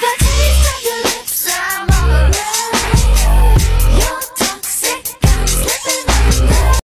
that